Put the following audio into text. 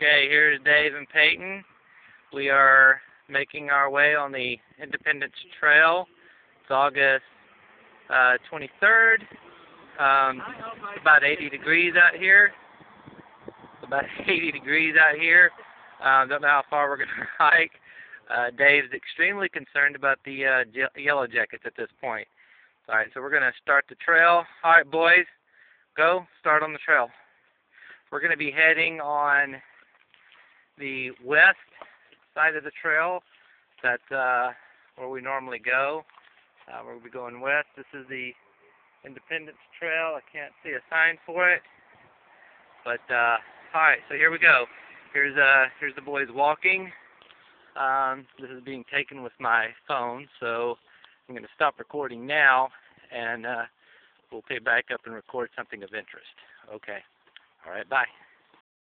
Okay, here's Dave and Payton. We are making our way on the Independence Trail. It's August uh, 23rd. Um, it's about 80 degrees out here. It's about 80 degrees out here. Uh, don't know how far we're going to hike. Uh, Dave's extremely concerned about the uh, yellow jackets at this point. All right, so we're going to start the trail. All right, boys, go start on the trail. We're going to be heading on the west side of the trail that uh, where we normally go. Uh, we'll be going west. This is the Independence Trail. I can't see a sign for it. But uh, all right, so here we go. Here's uh, here's the boys walking. Um, this is being taken with my phone, so I'm going to stop recording now, and uh, we'll pick back up and record something of interest. Okay. All right. Bye.